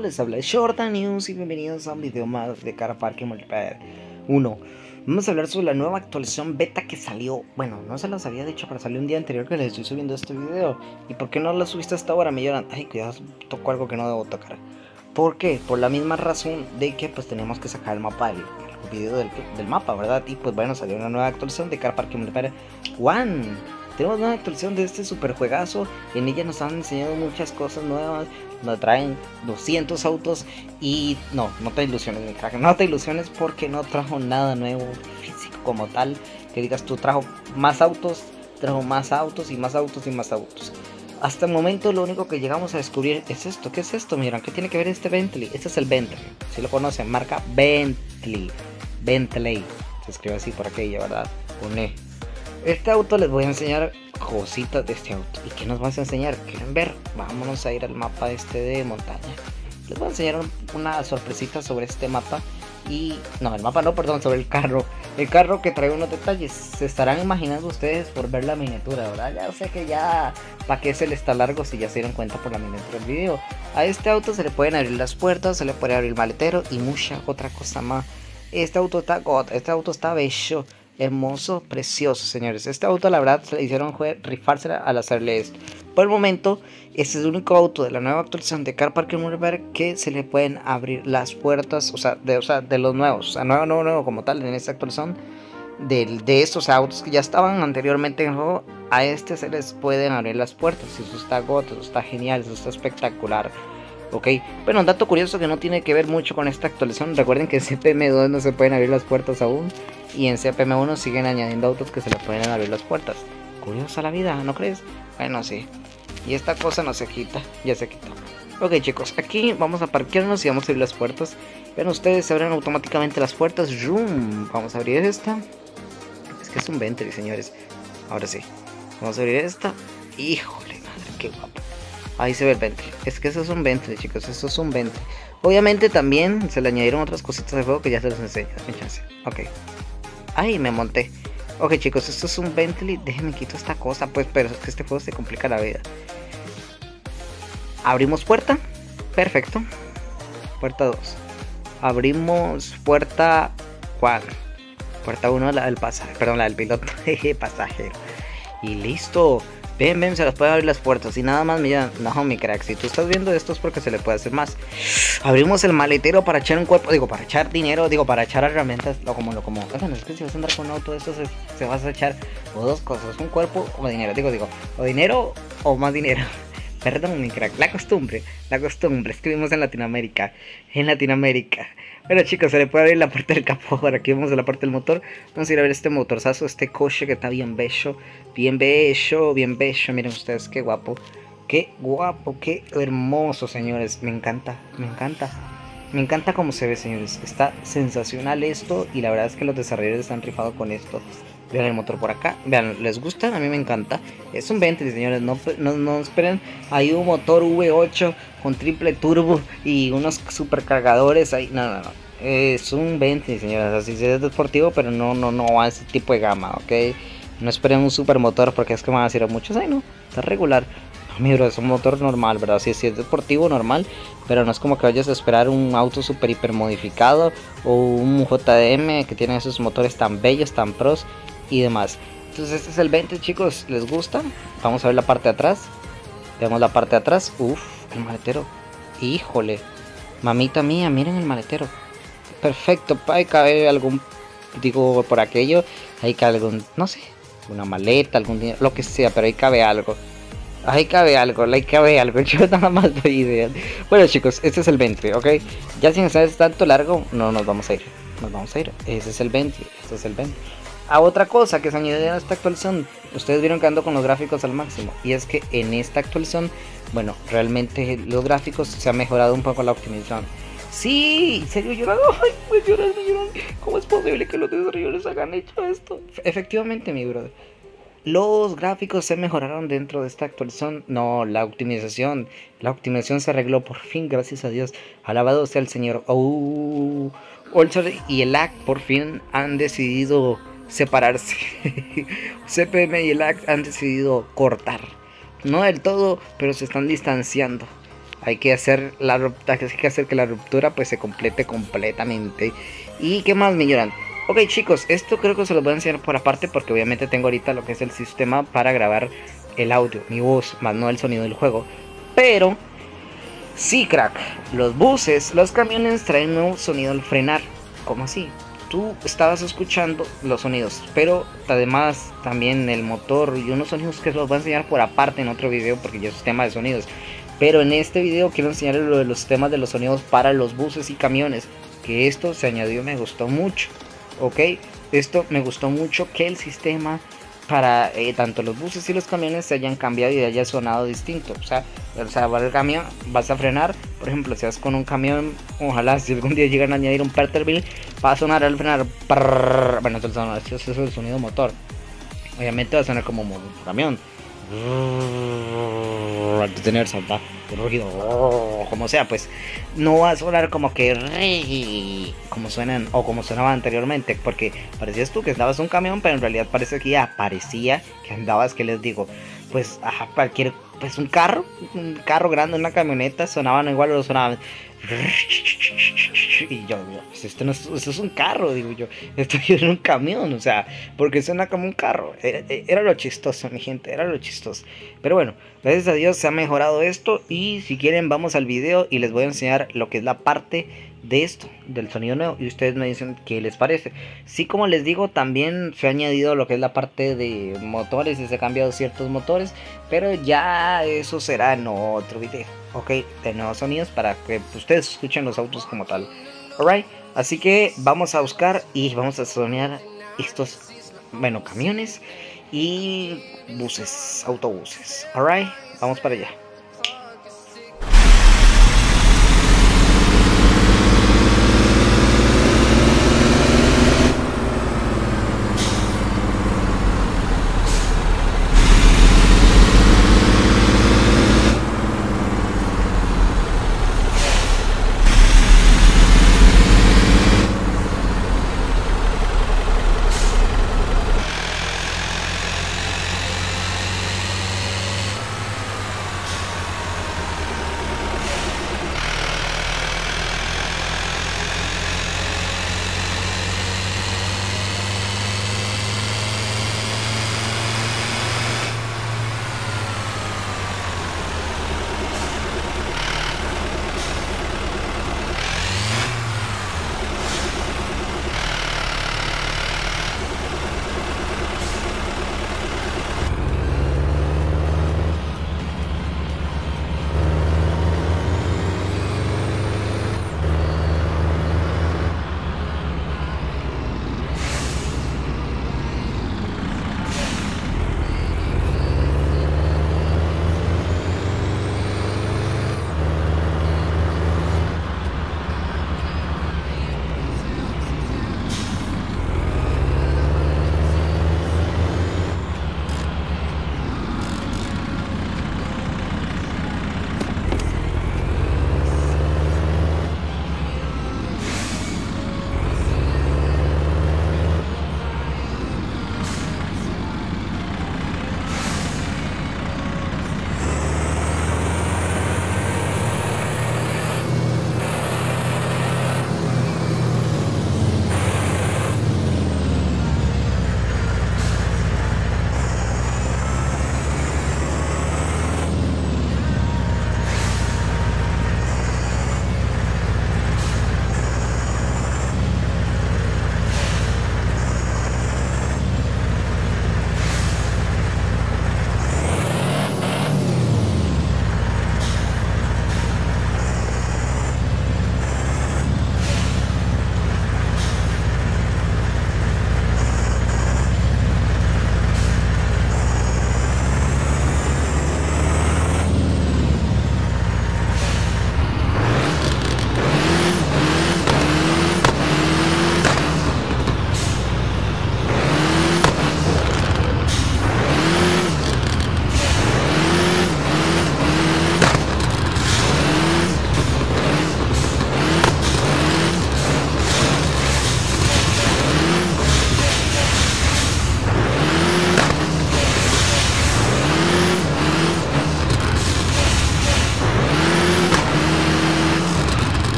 Les habla Jordan News y bienvenidos a un video más de Car Park Multiplayer 1 Vamos a hablar sobre la nueva actualización beta que salió Bueno, no se las había dicho, pero salió un día anterior que les estoy subiendo este video ¿Y por qué no la subiste hasta ahora? Me lloran, ay cuidado, toco algo que no debo tocar ¿Por qué? Por la misma razón de que pues teníamos que sacar el mapa del, video del, del, mapa, ¿verdad? Y pues bueno, salió una nueva actualización de Car Park Multiplayer 1 tenemos una actualización de este super juegazo. En ella nos han enseñado muchas cosas nuevas. Nos traen 200 autos. Y no, no te ilusiones, mi crack. No te ilusiones porque no trajo nada nuevo físico como tal. Que digas tú, trajo más autos, trajo más autos y más autos y más autos. Hasta el momento lo único que llegamos a descubrir es esto. ¿Qué es esto? Miren, ¿qué tiene que ver este Bentley? Este es el Bentley. Si lo conocen, marca Bentley. Bentley. Se escribe así por aquello, ¿verdad? Con E. Este auto les voy a enseñar cositas de este auto. ¿Y qué nos vas a enseñar? ¿Quieren ver? Vámonos a ir al mapa este de montaña. Les voy a enseñar una sorpresita sobre este mapa. Y no, el mapa no, perdón, sobre el carro. El carro que trae unos detalles. Se estarán imaginando ustedes por ver la miniatura, ¿verdad? Ya sé que ya, ¿para qué se le está largo si ya se dieron cuenta por la miniatura del video? A este auto se le pueden abrir las puertas, se le puede abrir el maletero y mucha otra cosa más. Este auto está god, este auto está bello hermoso, precioso, señores. Este auto, la verdad, se le hicieron rifársela al hacerle esto. Por el momento, este es el único auto de la nueva actualización de Car Park River que se le pueden abrir las puertas, o sea, de, o sea, de los nuevos, o sea, nuevo, nuevo, nuevo como tal, en esta actualización. De, de estos autos que ya estaban anteriormente en el juego, a este se les pueden abrir las puertas. Eso está goto, eso está genial, eso está espectacular. Ok, bueno, un dato curioso que no tiene que ver mucho con esta actualización. Recuerden que en CPM2 no se pueden abrir las puertas aún. Y en CPM1 siguen añadiendo autos que se le pueden abrir las puertas. Curiosa la vida, ¿no crees? Bueno, sí. Y esta cosa no se quita, ya se quitó. Ok chicos, aquí vamos a parquearnos y vamos a abrir las puertas. Ven ustedes, se abren automáticamente las puertas. ¡Rum! Vamos a abrir esta. Es que es un Bentley, señores. Ahora sí. Vamos a abrir esta. Híjole, madre, qué guapo. Ahí se ve el Bentley. Es que eso es un Bentley, chicos. Eso es un Bentley. Obviamente también se le añadieron otras cositas de juego que ya se los enseño. Ok. Ay, me monté. Ok, chicos, esto es un Bentley. Déjenme quito esta cosa, pues, pero es que este juego se complica la vida. Abrimos puerta. Perfecto. Puerta 2. Abrimos puerta 4. Puerta 1, la del pasajero. Perdón, la del piloto. pasajero. Y listo. Ven, ven, se las puede abrir las puertas. Y nada más, mira, no, mi crack, si tú estás viendo esto es porque se le puede hacer más. Abrimos el maletero para echar un cuerpo, digo, para echar dinero, digo, para echar herramientas, lo como, lo como. Bueno, es que si vas a andar con auto, esto se, se vas a echar o dos cosas, un cuerpo o dinero. Digo, digo, o dinero o más dinero. Perdón, mi crack, la costumbre, la costumbre, escribimos en Latinoamérica, en Latinoamérica. Bueno chicos, se le puede abrir la parte del capó. Ahora aquí vamos a la parte del motor. Vamos a ir a ver este motorzazo, este coche que está bien bello. Bien bello, bien bello. Miren ustedes qué guapo. Qué guapo, qué hermoso, señores. Me encanta, me encanta. Me encanta cómo se ve, señores. Está sensacional esto. Y la verdad es que los desarrolladores están rifados con esto. Vean el motor por acá. Vean, ¿les gusta? A mí me encanta. Es un Bentley, señores. No, no, no esperen. Hay un motor V8 con triple turbo y unos supercargadores ahí. No, no, no. Es un Bentley, señores. Así es deportivo, pero no, no, no va a ese tipo de gama, ¿ok? No esperen un supermotor porque es que van a decir a muchos, ay no, está regular. No, mi bro, es un motor normal, ¿verdad? Sí, sí es deportivo, normal, pero no es como que vayas a esperar un auto super hiper modificado o un JDM que tiene esos motores tan bellos, tan pros y demás. Entonces este es el 20 chicos, ¿les gusta? Vamos a ver la parte de atrás. Veamos la parte de atrás. Uf, el maletero. Híjole. Mamita mía, miren el maletero. Perfecto, ahí cabe algún, digo, por aquello, ahí cabe algún, no sé, una maleta, algún dinero, lo que sea, pero ahí cabe algo. Ahí cabe algo, ahí cabe algo, yo nada más doy idea. Bueno chicos, este es el 20, ¿ok? Ya sin es tanto largo, no nos vamos a ir. Nos vamos a ir. Ese es el 20, este es el 20 a otra cosa que se añadió a esta actualización. Ustedes vieron que ando con los gráficos al máximo. Y es que en esta actualización, bueno, realmente los gráficos se ha mejorado un poco la optimización. Sí, serio llorando. Ay, pues llorando, llorando. ¿Cómo es posible que los desarrolladores hagan hecho esto? Efectivamente, mi brother. Los gráficos se mejoraron dentro de esta actualización. No, la optimización. La optimización se arregló por fin, gracias a Dios. Alabado sea el Señor. Oh, y el lag por fin han decidido separarse. CPM y el ACT han decidido cortar. No del todo, pero se están distanciando. hay que hacer la hay que hacer que la ruptura pues se complete completamente. ¿Y qué más me lloran? Ok chicos, esto creo que se lo voy a enseñar por aparte porque obviamente tengo ahorita lo que es el sistema para grabar el audio, mi voz, más no el sonido del juego. Pero, sí crack, los buses, los camiones traen nuevo sonido al frenar. ¿Cómo así? Tú estabas escuchando los sonidos, pero además también el motor y unos sonidos que los voy a enseñar por aparte en otro video porque ya es tema de sonidos. Pero en este video quiero enseñarles lo de los temas de los sonidos para los buses y camiones. Que esto se añadió, me gustó mucho. ¿Ok? Esto me gustó mucho que el sistema para eh, tanto los buses y los camiones se hayan cambiado y haya sonado distinto. O sea, o sea, va el camión, vas a frenar. Por ejemplo, si vas con un camión, ojalá si algún día llegan a añadir un Peterbilt, va a sonar al frenar. bueno, eso es el sonido motor. Obviamente va a sonar como un camión tener salta ruido como sea pues no va a sonar como que como suenan o como sonaba anteriormente porque parecías tú que andabas un camión pero en realidad parece que ya parecía que andabas que les digo pues a cualquier pues un carro un carro grande una camioneta sonaban igual o sonaban y yo, pues esto, no es, esto es un carro, digo yo. Estoy en un camión, o sea, porque suena como un carro. Era, lo chistoso, mi gente, era lo chistoso. Pero bueno, gracias a Dios se ha mejorado esto. Y si quieren, vamos al video y les voy a enseñar lo que es la parte de esto, del sonido nuevo. Y ustedes me dicen qué les parece. Sí, como les digo, también se ha añadido lo que es la parte de motores y se han cambiado ciertos motores. Pero ya eso será en otro video ok, de nuevos sonidos para que ustedes escuchen los autos como tal. Alright, así que vamos a buscar y vamos a soñar estos, bueno, camiones y buses, autobuses. Alright, vamos para allá.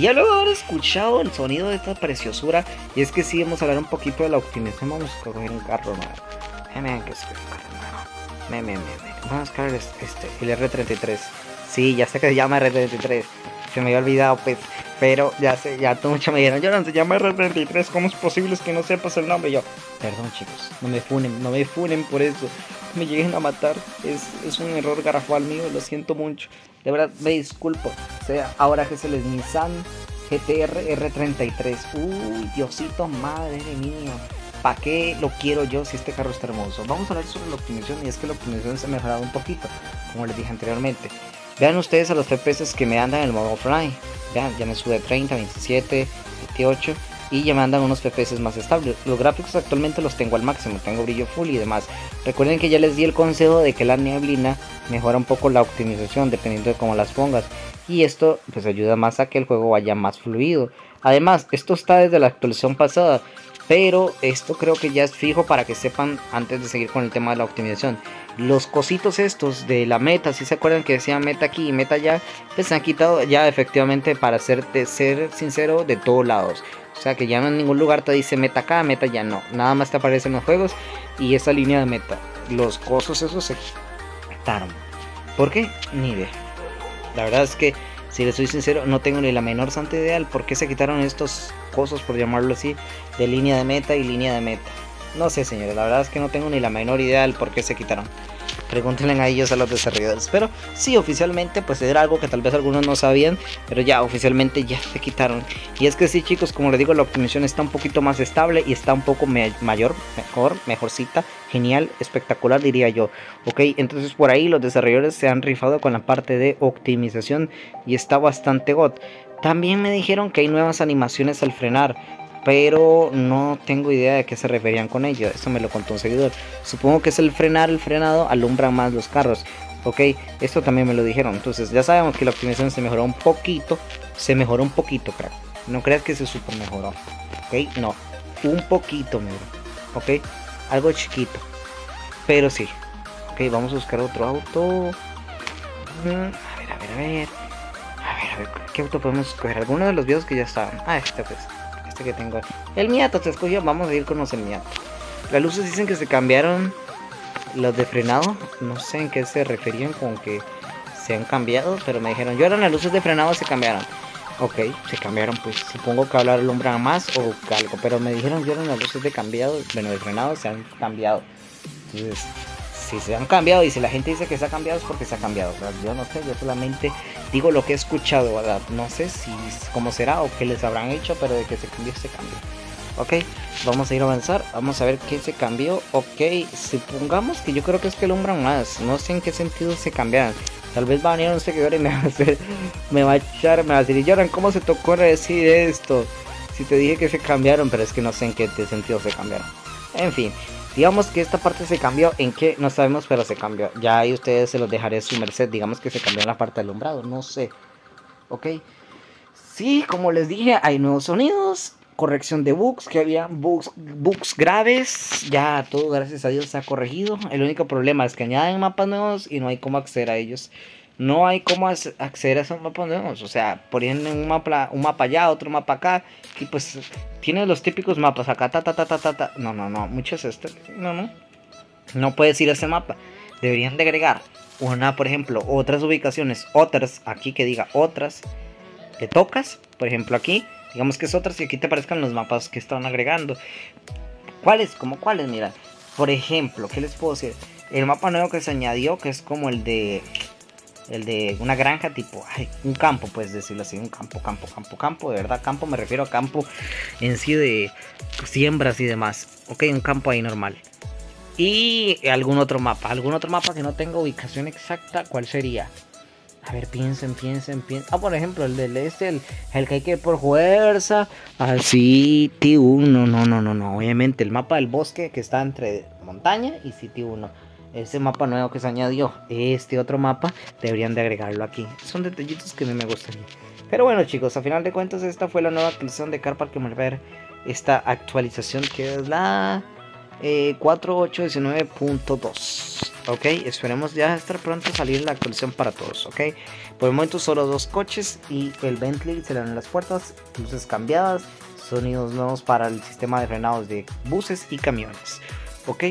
Y ya luego de haber escuchado el sonido de esta preciosura, y es que sí, vamos a hablar un poquito de la optimización. Vamos a coger un carro es me, me, me, Vamos a buscar este, el R33. Sí, ya sé que se llama R33. Se me había olvidado, pues. Pero ya sé, ya mucho me dijeron, Lloran, se llama R33. ¿Cómo es posible que no sepas el nombre? yo, perdón, chicos, no me funen, no me funen por eso. Me lleguen a matar. Es, es un error garrafal mío, lo siento mucho. De verdad, me disculpo. O sea, ahora que es el Nissan GTR R33. Uy, Diosito, madre mía. ¿Para qué lo quiero yo si este carro está hermoso? Vamos a hablar sobre la optimización y es que la optimización se ha mejorado un poquito, como les dije anteriormente. Vean ustedes a los FPS que me andan en el modo offline. Vean, ya me sube 30, 27, 28 y ya me andan unos FPS más estables. Los gráficos actualmente los tengo al máximo, tengo brillo full y demás. Recuerden que ya les di el consejo de que la neblina mejora un poco la optimización dependiendo de cómo las pongas. Y esto pues ayuda más a que el juego vaya más fluido. Además, esto está desde la actualización pasada. Pero esto creo que ya es fijo para que sepan antes de seguir con el tema de la optimización. Los cositos estos de la meta, si se acuerdan que decía meta aquí y meta allá, pues se han quitado ya efectivamente para ser, ser sincero de todos lados. O sea que ya en ningún lugar te dice meta acá, meta ya no. Nada más te aparecen los juegos y esa línea de meta. Los cosos esos se quitaron. ¿Por qué? Ni idea. La verdad es que si les soy sincero, no tengo ni la menor santa idea por qué se quitaron estos por llamarlo así, de línea de meta y línea de meta. No sé, señores, la verdad es que no tengo ni la menor idea del por qué se quitaron. Pregúntenle a ellos a los desarrolladores. Pero sí, oficialmente, pues era algo que tal vez algunos no sabían, pero ya oficialmente ya se quitaron. Y es que sí, chicos, como les digo, la optimización está un poquito más estable y está un poco mayor, mejor, mejorcita, genial, espectacular, diría yo. Ok, entonces por ahí los desarrolladores se han rifado con la parte de optimización y está bastante god. También me dijeron que hay nuevas animaciones al frenar pero no tengo idea de qué se referían con ello. Eso me lo contó un seguidor. Supongo que es el frenar, el frenado, alumbra más los carros. Ok, esto también me lo dijeron. Entonces ya sabemos que la optimización se mejoró un poquito. Se mejoró un poquito, crack. No creas que se super mejoró. Ok, no. Un poquito, mira. Ok, algo chiquito. Pero sí. Ok, vamos a buscar otro auto. A ver, a ver, a ver. Ver, ¿qué auto podemos escoger? Alguno de los videos que ya estaban. Ah, este pues que tengo. El Miato se escogió, vamos a ir con los el Miato. Las luces dicen que se cambiaron los de frenado. No sé en qué se referían con que se han cambiado, pero me dijeron, yo eran las luces de frenado se cambiaron. Ok, se cambiaron, pues supongo que hablar alumbra más o algo, pero me dijeron, yo eran las luces de cambiado, bueno, de frenado se han cambiado. Entonces, si se han cambiado y si la gente dice que se ha cambiado es porque se ha cambiado. Yo no sé, yo solamente digo lo que he escuchado, ¿verdad? No sé si cómo será o qué les habrán hecho, pero de que se cambió, se cambió. Ok, vamos a ir a avanzar, vamos a ver qué se cambió. Ok, supongamos que yo creo que es que alumbran más, no sé en qué sentido se cambiaron. Tal vez va a venir un seguidor y me va a hacer, me va a echar, me va a decir, Lloran, ¿cómo se te ocurre decir esto? Si te dije que se cambiaron, pero es que no sé en qué sentido se cambiaron. En fin, Digamos que esta parte se cambió, en qué no sabemos, pero se cambió. Ya ahí ustedes se los dejaré su merced. Digamos que se cambió en la parte del alumbrado, no sé. Ok. Sí, como les dije, hay nuevos sonidos. Corrección de bugs, que había bugs, bugs graves. Ya todo, gracias a Dios, se ha corregido. El único problema es que añaden mapas nuevos y no hay cómo acceder a ellos no hay cómo acceder a esos mapas nuevos. O sea, ponen un mapa, un mapa allá, otro mapa acá. Y pues tiene los típicos mapas acá, ta, ta, ta, ta, ta, ta. No, no, no. Muchos este. No, no. No puedes ir a ese mapa. Deberían de agregar una, por ejemplo, otras ubicaciones, otras, aquí que diga otras. Le tocas, por ejemplo, aquí. Digamos que es otras y aquí te aparezcan los mapas que están agregando. ¿Cuáles? ¿Como cuáles? Mira, por ejemplo, ¿qué les puedo decir? El mapa nuevo que se añadió, que es como el de el de una granja tipo, un campo, puedes decirlo así, un campo, campo, campo, campo, de verdad, campo me refiero a campo en sí de siembras y demás, ok, un campo ahí normal. Y algún otro mapa, algún otro mapa que no tenga ubicación exacta, ¿cuál sería? A ver, piensen, piensen, piensen. Ah, por ejemplo, el del este, el, el que hay que ir por fuerza. Así, T1, no, no, no, no. Obviamente, el mapa del bosque que está entre montaña y City 1 ese mapa nuevo que se añadió, este otro mapa, deberían de agregarlo aquí. Son detallitos que a mí me gustan. Pero bueno chicos, a final de cuentas esta fue la nueva actualización de Car Park ver Esta actualización que es la eh, 4819.2. ok. Esperemos ya estar pronto a salir la actualización para todos, ok. Por el momento solo dos coches y el Bentley se le dan las puertas, luces cambiadas, sonidos nuevos para el sistema de frenados de buses y camiones, ok.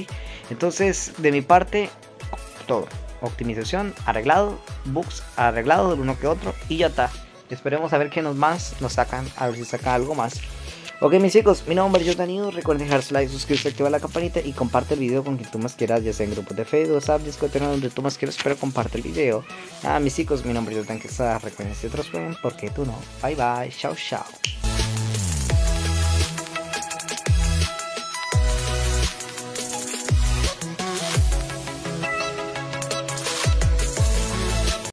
Entonces, de mi parte, todo. Optimización, arreglado, bugs arreglado de uno que otro y ya está. Esperemos a ver qué nos más nos sacan, a ver si sacan algo más. Ok mis chicos, mi nombre es Jotanido, recuerden dejar su like, suscribirse, activar la campanita y comparte el video con quien tú más quieras, ya sea en grupos de Facebook, WhatsApp, Discord, donde tú más quieras, pero comparte el video. Ah mis chicos, mi nombre es Jotan Quesada, recuerden si otros pueden, porque tú no. Bye bye, chao chao.